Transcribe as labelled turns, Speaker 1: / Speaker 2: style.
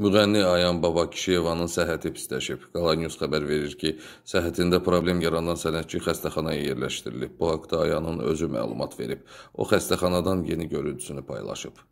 Speaker 1: Müğənni Ayan Babakişiyevanın səhhəti pisləşib. Qala News xəbər verir ki, səhhətində problem yaranan sənətçi xəstəxanaya yerləşdirilib. Bu haqda Ayanın özü məlumat verib. O xəstəxanadan yeni görüntüsünü paylaşıb.